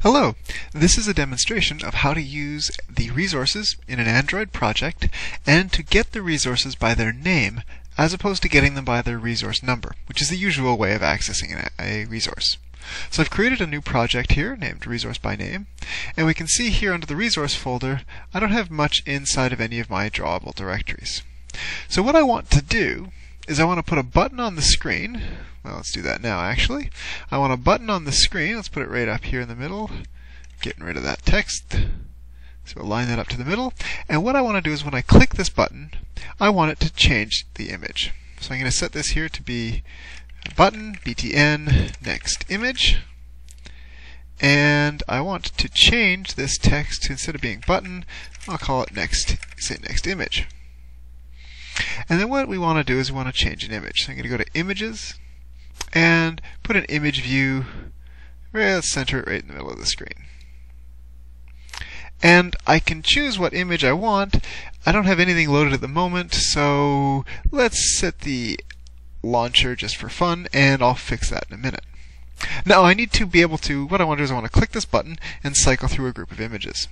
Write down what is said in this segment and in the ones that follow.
Hello, this is a demonstration of how to use the resources in an Android project and to get the resources by their name as opposed to getting them by their resource number, which is the usual way of accessing a resource. So I've created a new project here named Resource by Name, and we can see here under the resource folder, I don't have much inside of any of my drawable directories. So what I want to do is I want to put a button on the screen. Well, let's do that now actually. I want a button on the screen. Let's put it right up here in the middle. Getting rid of that text. So line that up to the middle. And what I want to do is when I click this button, I want it to change the image. So I'm going to set this here to be button, btn, next image. And I want to change this text instead of being button, I'll call it next, say next image. And then what we want to do is we want to change an image. So I'm going to go to Images and put an image view. Let's center it right in the middle of the screen. And I can choose what image I want. I don't have anything loaded at the moment, so let's set the launcher just for fun, and I'll fix that in a minute. Now I need to be able to, what I want to do is I want to click this button and cycle through a group of images.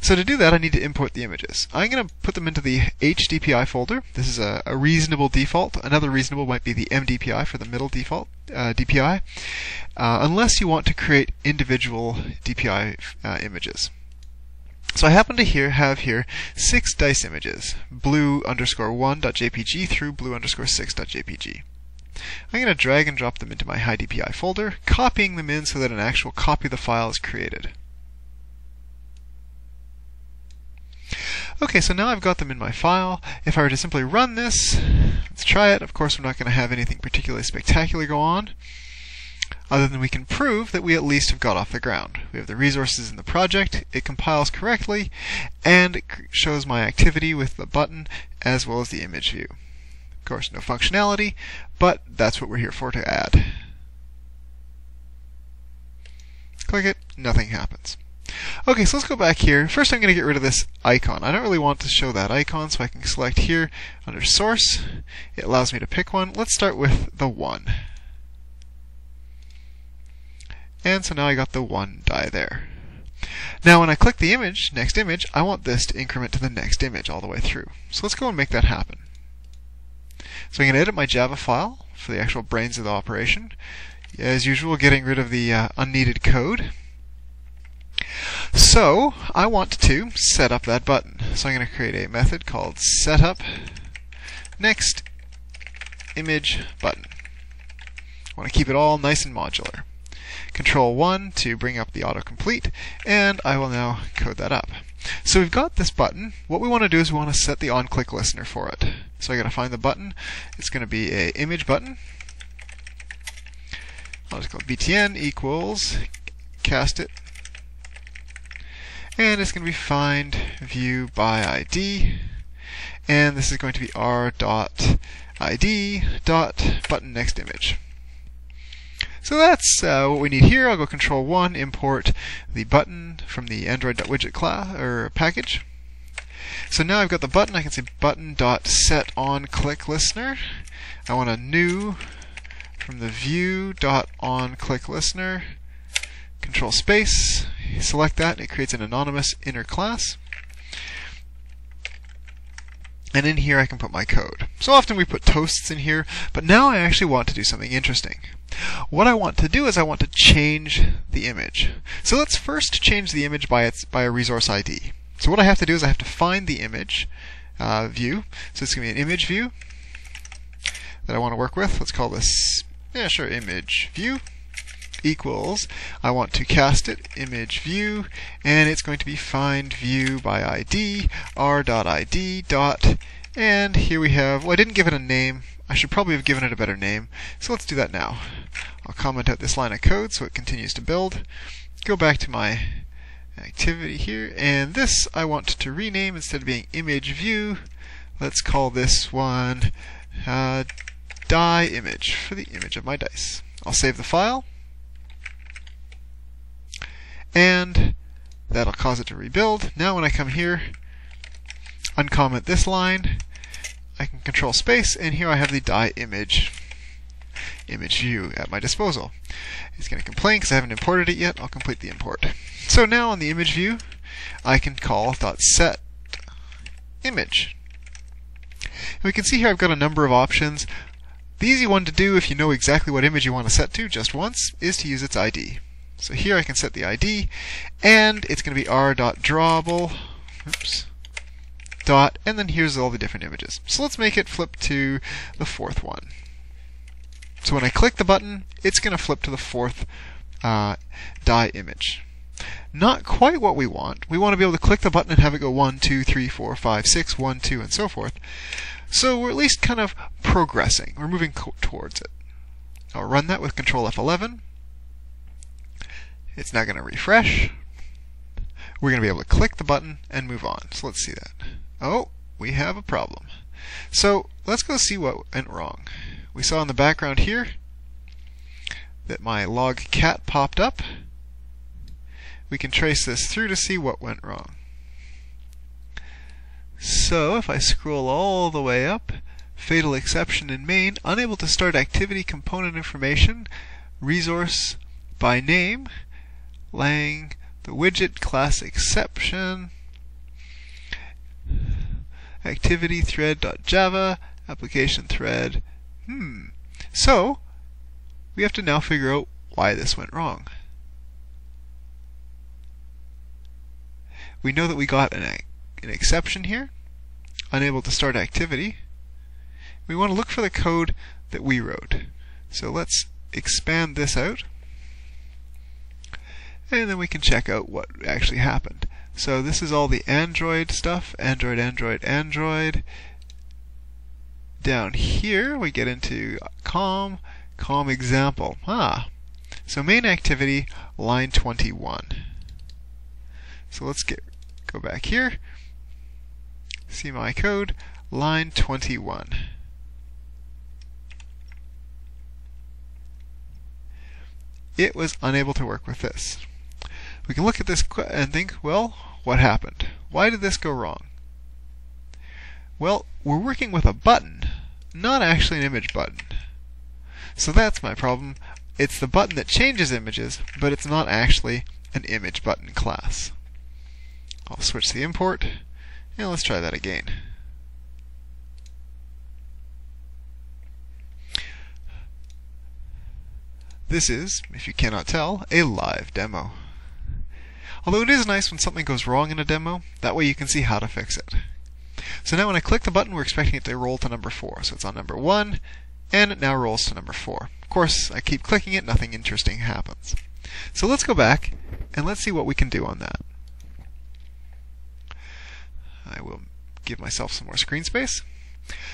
So to do that, I need to import the images. I'm going to put them into the HDPI folder. This is a, a reasonable default. Another reasonable might be the MDPI for the middle default uh, DPI, uh, unless you want to create individual DPI uh, images. So I happen to here have here six dice images, blue underscore one .jpg through blue underscore six .jpg. I'm going to drag and drop them into my high DPI folder, copying them in so that an actual copy of the file is created. Okay, so now I've got them in my file. If I were to simply run this, let's try it. Of course, we're not going to have anything particularly spectacular go on, other than we can prove that we at least have got off the ground. We have the resources in the project, it compiles correctly, and it shows my activity with the button as well as the image view. Of course, no functionality, but that's what we're here for to add. Click it, nothing happens. Okay, so let's go back here. First I'm going to get rid of this icon. I don't really want to show that icon, so I can select here under source. It allows me to pick one. Let's start with the 1. And so now I got the 1 die there. Now when I click the image, next image, I want this to increment to the next image all the way through. So let's go and make that happen. So I'm going to edit my Java file for the actual brains of the operation. As usual, getting rid of the uh, unneeded code. So I want to set up that button. So I'm going to create a method called setup next image button. I want to keep it all nice and modular. Control 1 to bring up the autocomplete, and I will now code that up. So we've got this button. What we want to do is we want to set the on-click listener for it. So I got to find the button. It's going to be a image button. I'll just call btn equals cast it and it's going to be find view by ID and this is going to be r dot id dot button next image. So that's uh, what we need here. I'll go control 1, import the button from the Android.widget class or package. So now I've got the button, I can say button dot set on click listener. I want a new from the view dot on click listener. Control space, select that, it creates an anonymous inner class. And in here I can put my code. So often we put toasts in here, but now I actually want to do something interesting. What I want to do is I want to change the image. So let's first change the image by its by a resource ID. So what I have to do is I have to find the image uh, view. So it's going to be an image view that I want to work with. Let's call this, yeah, sure, image view equals, I want to cast it, image view, and it's going to be find view by ID, r.id dot, and here we have, well I didn't give it a name, I should probably have given it a better name, so let's do that now. I'll comment out this line of code so it continues to build, go back to my activity here, and this I want to rename instead of being image view, let's call this one uh, die image for the image of my dice. I'll save the file and that'll cause it to rebuild. Now when I come here, uncomment this line, I can control space, and here I have the die image. image view at my disposal. It's going to complain because I haven't imported it yet. I'll complete the import. So now on the image view, I can call .set image. And we can see here I've got a number of options. The easy one to do if you know exactly what image you want to set to just once is to use its ID. So here I can set the ID, and it's going to be r.drawable, oops, dot, and then here's all the different images. So let's make it flip to the fourth one. So when I click the button, it's going to flip to the fourth uh, die image. Not quite what we want. We want to be able to click the button and have it go 1, 2, 3, 4, 5, 6, 1, 2, and so forth. So we're at least kind of progressing. We're moving towards it. I'll run that with Control F11. It's not going to refresh. We're going to be able to click the button and move on. So let's see that. Oh, we have a problem. So let's go see what went wrong. We saw in the background here that my log cat popped up. We can trace this through to see what went wrong. So if I scroll all the way up, fatal exception in main, unable to start activity component information, resource by name, lang the widget class exception, activity thread.java, application thread. Hmm. So, we have to now figure out why this went wrong. We know that we got an, an exception here, unable to start activity. We want to look for the code that we wrote. So let's expand this out. And then we can check out what actually happened. So this is all the Android stuff, Android, Android, Android. Down here we get into COM, COM example. Ah, so main activity, line 21. So let's get go back here, see my code, line 21. It was unable to work with this. We can look at this and think, well, what happened? Why did this go wrong? Well, we're working with a button, not actually an image button. So that's my problem. It's the button that changes images, but it's not actually an image button class. I'll switch the import, and let's try that again. This is, if you cannot tell, a live demo. Although it is nice when something goes wrong in a demo, that way you can see how to fix it. So now when I click the button, we're expecting it to roll to number 4. So it's on number 1, and it now rolls to number 4. Of course, I keep clicking it, nothing interesting happens. So let's go back, and let's see what we can do on that. I will give myself some more screen space.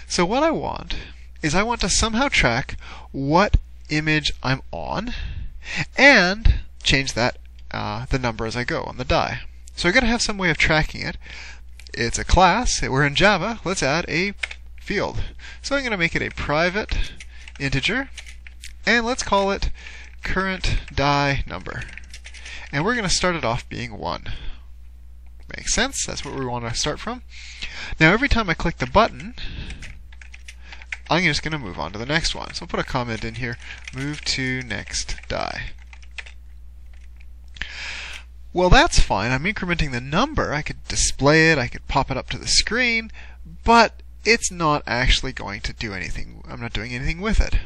So what I want is I want to somehow track what image I'm on, and change that uh, the number as I go on the die. So I got to have some way of tracking it. It's a class. We're in Java. Let's add a field. So I'm going to make it a private integer, and let's call it current die number. And we're going to start it off being 1. Makes sense. That's what we want to start from. Now every time I click the button, I'm just going to move on to the next one. So I'll put a comment in here, move to next die. Well, that's fine. I'm incrementing the number. I could display it, I could pop it up to the screen, but it's not actually going to do anything. I'm not doing anything with it.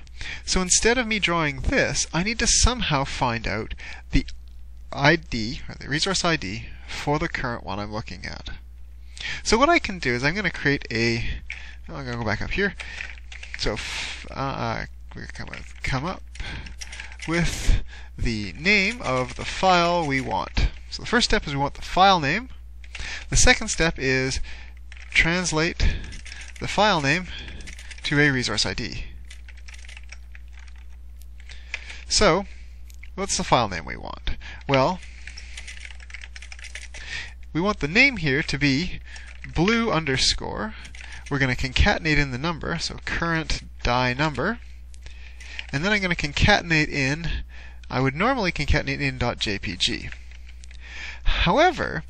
So instead of me drawing this, I need to somehow find out the ID, or the resource ID, for the current one I'm looking at. So what I can do is I'm going to create a, I'm going to go back up here. So uh, we come, come up with the name of the file we want. So the first step is we want the file name. The second step is translate the file name to a resource ID. So, what's the file name we want? Well, we want the name here to be blue underscore. We're going to concatenate in the number, so current die number. And then I'm going to concatenate in, I would normally concatenate in .jpg. However,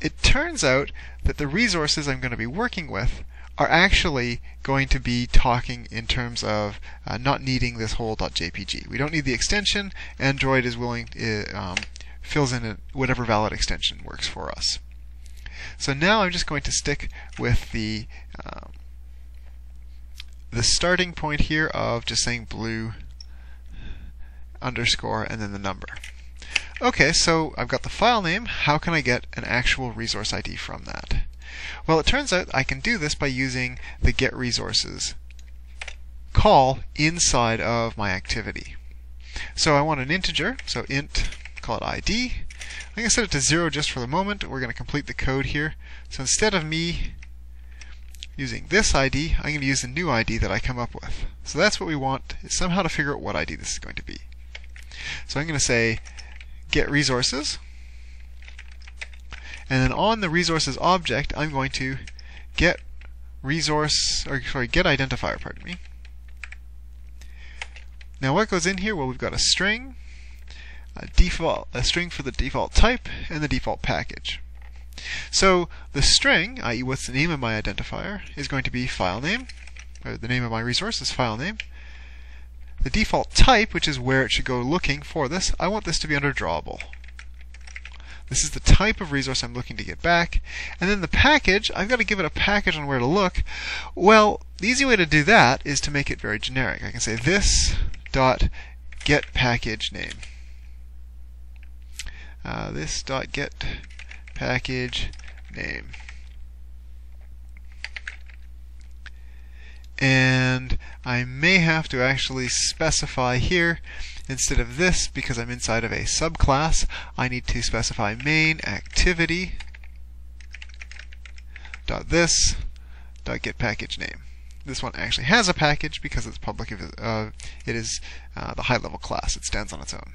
it turns out that the resources I'm going to be working with are actually going to be talking in terms of uh, not needing this whole .jpg. We don't need the extension. Android is willing uh, um, fills in a, whatever valid extension works for us. So now I'm just going to stick with the um, the starting point here of just saying blue underscore and then the number. Okay, so I've got the file name. How can I get an actual resource ID from that? Well, it turns out I can do this by using the get resources call inside of my activity. So I want an integer, so int, call it ID. I'm going to set it to 0 just for the moment. We're going to complete the code here. So instead of me using this ID, I'm going to use the new ID that I come up with. So that's what we want, is somehow to figure out what ID this is going to be. So I'm going to say get resources. And then on the resources object, I'm going to get resource, or sorry, get identifier, pardon me. Now what goes in here? Well, we've got a string, a default, a string for the default type, and the default package. So the string, i.e. what's the name of my identifier, is going to be file name, or the name of my resource is file name. The default type, which is where it should go looking for this, I want this to be under drawable. This is the type of resource I'm looking to get back. And then the package, I've got to give it a package on where to look. Well, the easy way to do that is to make it very generic. I can say this dot get package name. Uh, this dot get package name. And I may have to actually specify here instead of this because I'm inside of a subclass. I need to specify main activity dot this dot get package name. This one actually has a package because it's public uh, it is uh, the high level class. It stands on its own.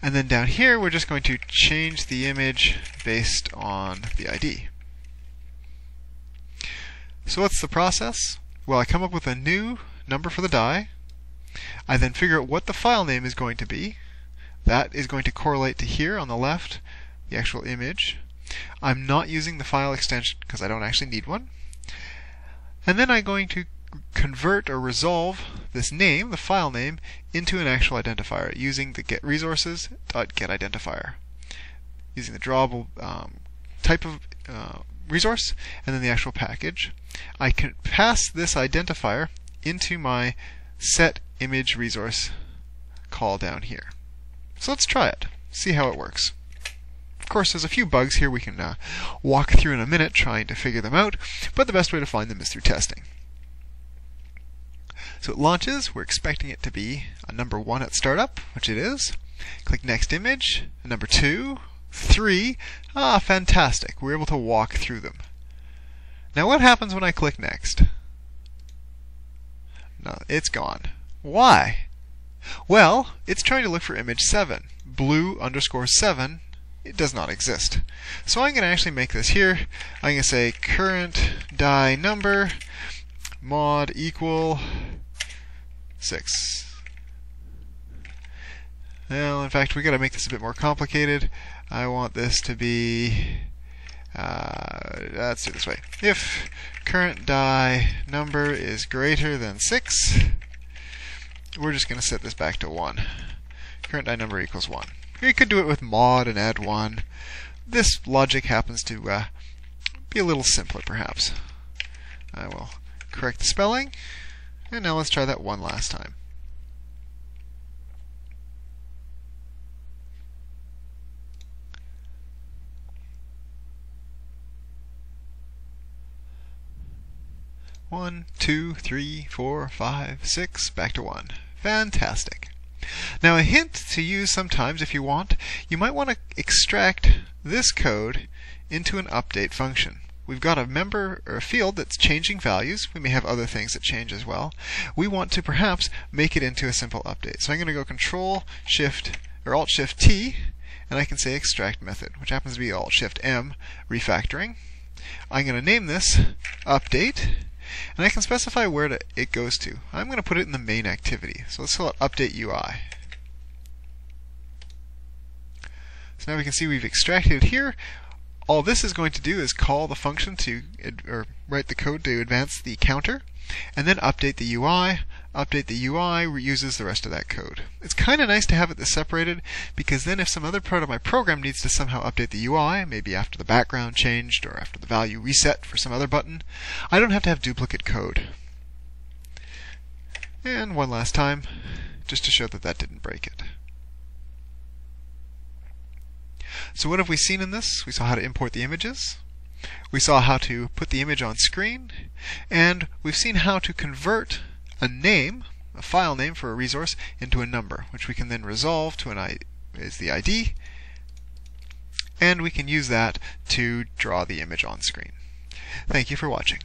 And then down here we're just going to change the image based on the ID so what's the process well, I come up with a new number for the die. I then figure out what the file name is going to be. That is going to correlate to here on the left, the actual image. I'm not using the file extension because I don't actually need one. And then I'm going to convert or resolve this name, the file name, into an actual identifier using the get resources using the drawable um, type of uh, resource and then the actual package. I can pass this identifier into my set image resource call down here. So let's try it, see how it works. Of course, there's a few bugs here we can uh, walk through in a minute trying to figure them out, but the best way to find them is through testing. So it launches, we're expecting it to be a number 1 at startup, which it is. Click next image, a number 2, Three, ah, fantastic. We're able to walk through them. Now what happens when I click next? No, it's gone. Why? Well, it's trying to look for image 7. Blue underscore 7, it does not exist. So I'm going to actually make this here. I'm going to say current die number mod equal 6. Well, in fact, we got to make this a bit more complicated. I want this to be, uh, let's do this way. If current die number is greater than 6, we're just going to set this back to 1. Current die number equals 1. We could do it with mod and add 1. This logic happens to uh, be a little simpler, perhaps. I will correct the spelling. And now let's try that one last time. One, two, three, four, five, six, back to one. Fantastic. Now a hint to use sometimes if you want, you might want to extract this code into an update function. We've got a member or a field that's changing values. We may have other things that change as well. We want to perhaps make it into a simple update. So I'm going to go Control Shift or Alt Shift T and I can say extract method, which happens to be Alt Shift M refactoring. I'm going to name this update and I can specify where to, it goes to. I'm going to put it in the main activity. So let's call it update UI. So now we can see we've extracted it here. all this is going to do is call the function to, or write the code to advance the counter, and then update the UI. Update the UI reuses the rest of that code. It's kind of nice to have it this separated because then if some other part of my program needs to somehow update the UI, maybe after the background changed or after the value reset for some other button, I don't have to have duplicate code. And one last time, just to show that that didn't break it. So what have we seen in this? We saw how to import the images. We saw how to put the image on screen. And we've seen how to convert a name, a file name for a resource, into a number, which we can then resolve to an I is the ID. And we can use that to draw the image on screen. Thank you for watching.